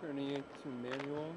Turning it to manual.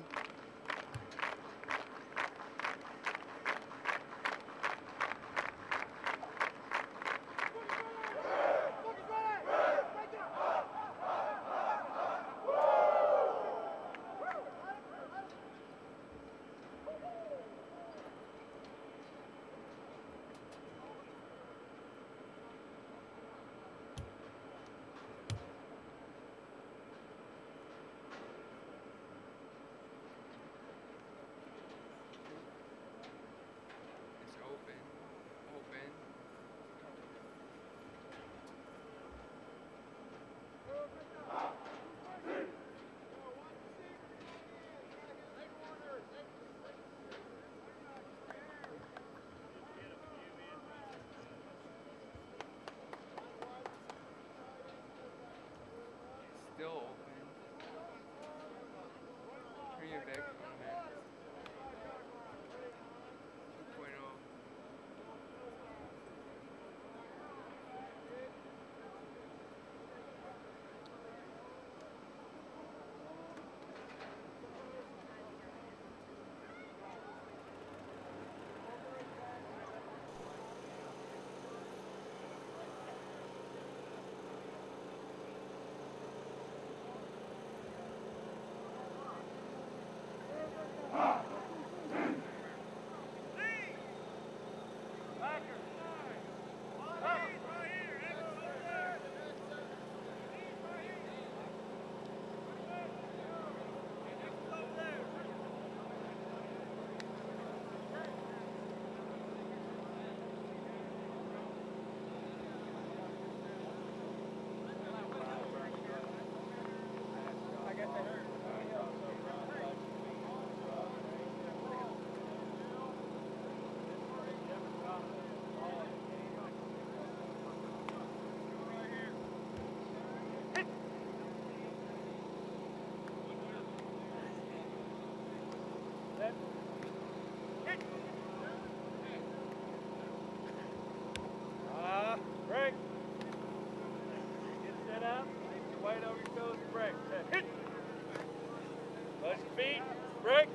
Feet. Break.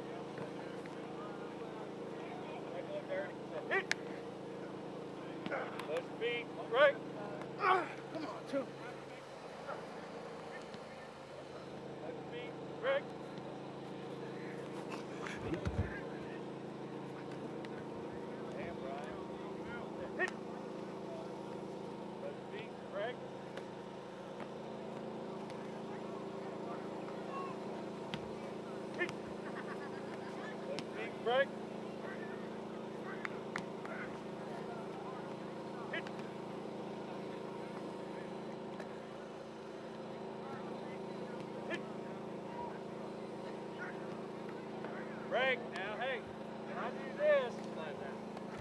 Hit. Your feet. Break. Come on, two. Touch your feet. Break. Damn, Brian. Set. Hit. Touch your feet. Break. Hit. Touch your feet. Break. Hit. Hit. Break. Now, hey, when I do this,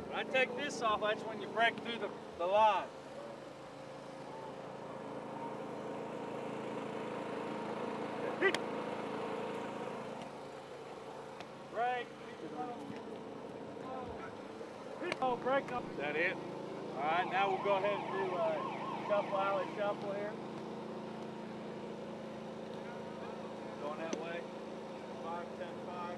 when I take this off, that's when you break through the, the line. Break. Oh, break up. Is that it? All right, now we'll go ahead and do uh, shuffle alley shuffle here. Going that way. Five, ten, five.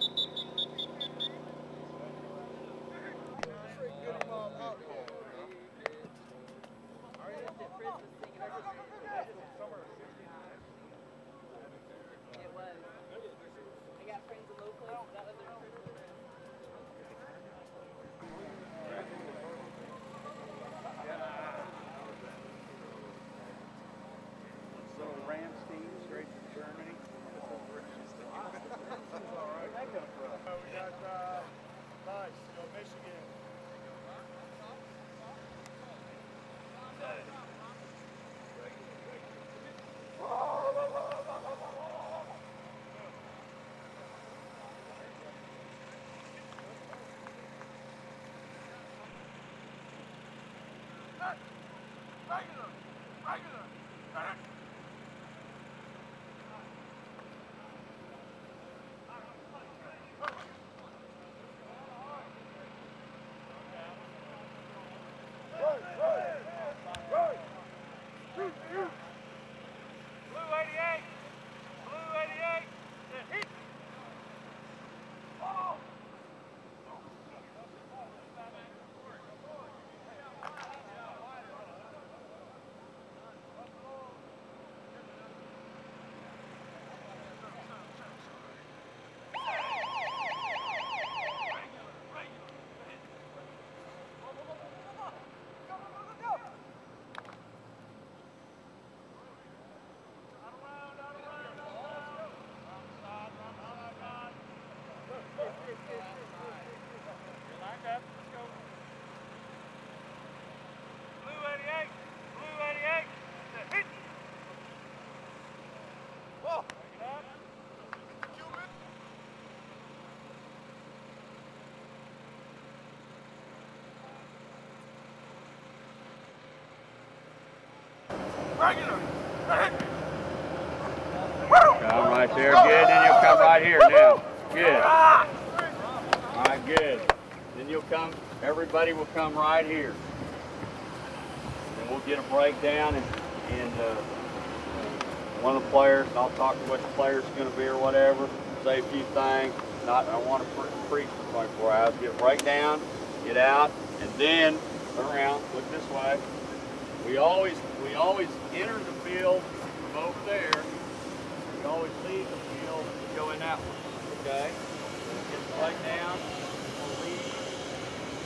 Regular! Regular! Finish! Come right there, good. Then you'll come right here now. Good. Right, good. Then you'll come, everybody will come right here. And we'll get a breakdown and, and uh, one of the players, I'll talk to what the player's going to be or whatever, say a few things. Not, I want to pre- preach for 24 hours. Get a breakdown, get out, and then turn around, look this way. We always, we always enter the field from over there we always leave the field and go in that one. Okay? Get leg down.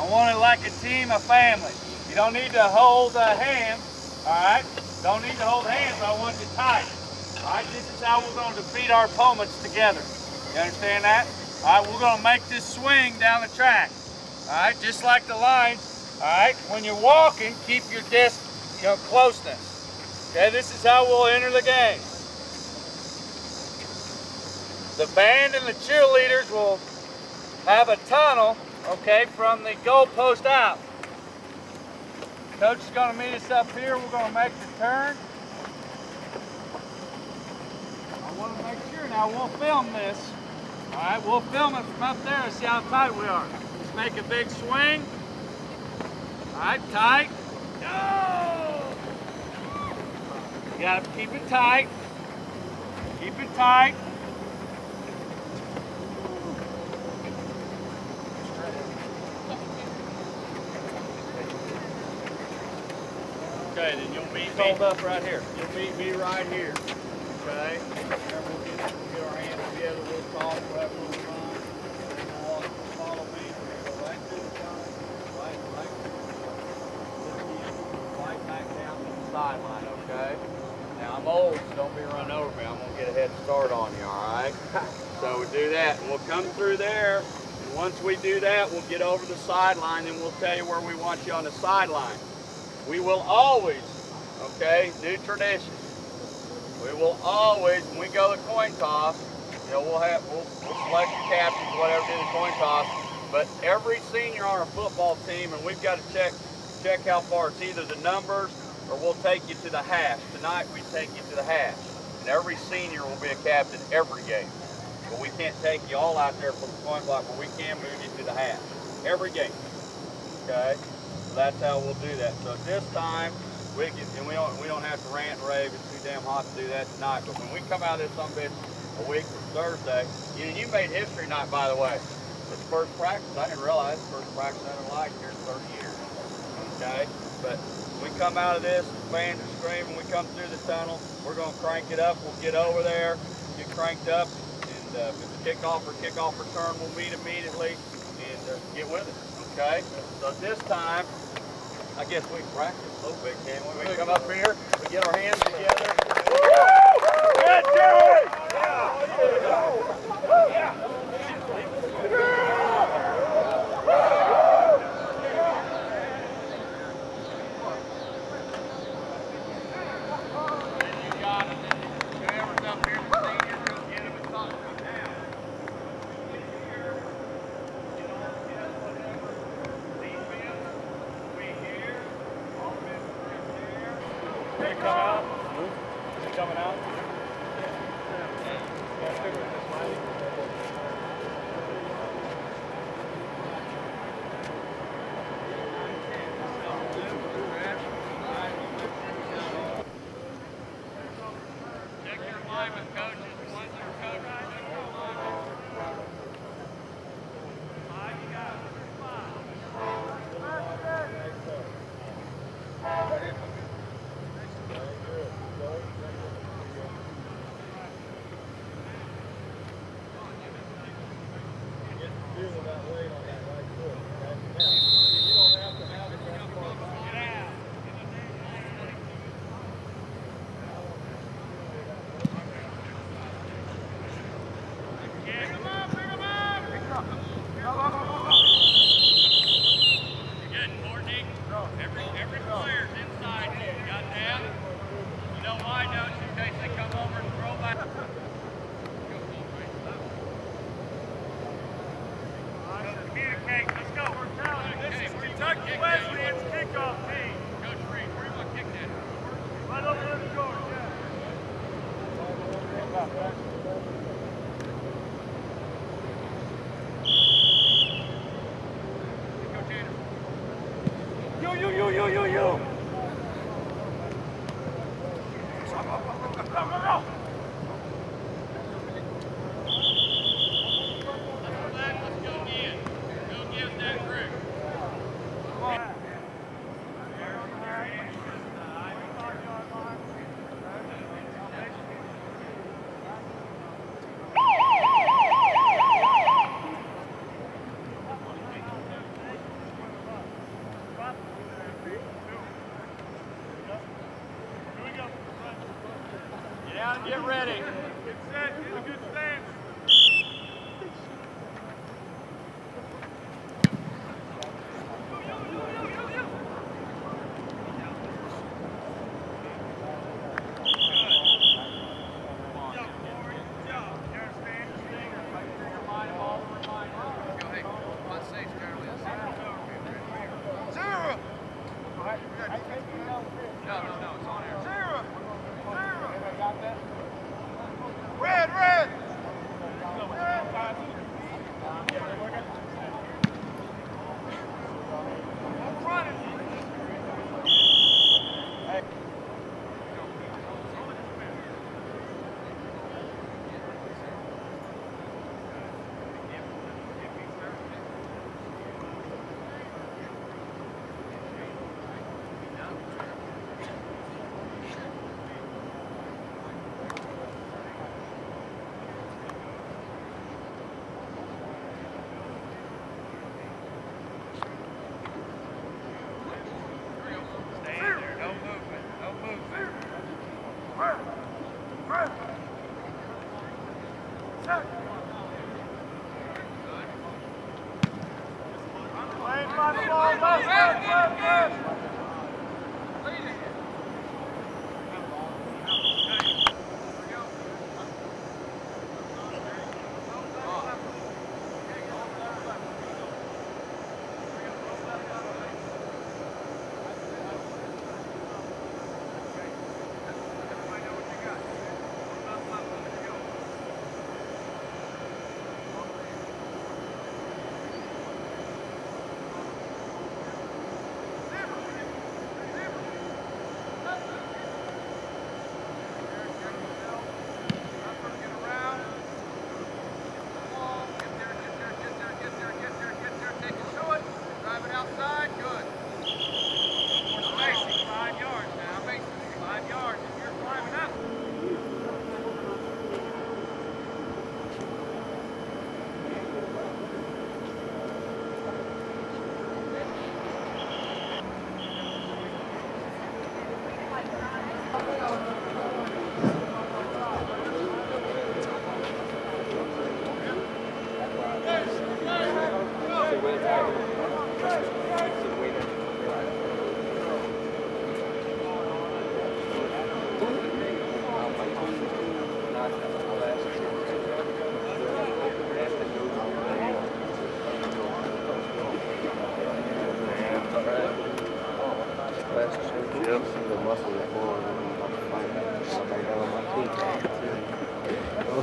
I want it like a team, a family. You don't need to hold a hand. All right? Don't need to hold hands. I want you tight. All right? This is how we're going to defeat our opponents together. You understand that? All right? We're going to make this swing down the track. All right? Just like the line. All right, when you're walking, keep your distance, you know, closeness. Okay, this is how we'll enter the game. The band and the cheerleaders will have a tunnel, okay, from the goalpost out. Coach is going to meet us up here. We're going to make the turn. I want to make sure now we'll film this. All right, we'll film it from up there and see how tight we are. Let's make a big swing. All right, tight. No! You gotta keep it tight. Keep it tight. Okay, then you'll meet me. Hold up right here. You'll meet me right here. Okay? And we'll get, get our hands together, we'll talk, we'll run. And you'll walk, follow me. Go right the tunnel, right, right. Right back down to the sideline, okay? Now I'm old, so don't be running over me. I'm gonna get a head start on you, all right? So we do that, and we'll come through there. And once we do that, we'll get over the sideline, and we'll tell you where we want you on the sideline. We will always, okay, new tradition. We will always, when we go to coin toss, you know, we'll have, we'll, we'll select the captains, whatever, do the coin toss. But every senior on our football team, and we've got to check, check how far. It's either the numbers or we'll take you to the hash. Tonight we take you to the hash. And every senior will be a captain every game. But we can't take you all out there for the coin block, but we can move you to the hash. Every game. Okay? So that's how we'll do that. So this time, we can, and we don't we don't have to rant and rave. It's too damn hot to do that tonight. But when we come out of this some bitch a week from Thursday, you know, you made history night by the way. It's first practice. I didn't realize first practice I didn't like here in 30 years. Okay, but we come out of this, band is screaming. We come through the tunnel. We're gonna crank it up. We'll get over there, get cranked up, and uh, if it's kickoff or kickoff return, we'll meet immediately and uh, get with it. Okay, so this time. I guess we practice a little bit, can we? We come up here, we get our hands together. Good, Joey! play with coach. よよよよよ Get ready. Get set, get a good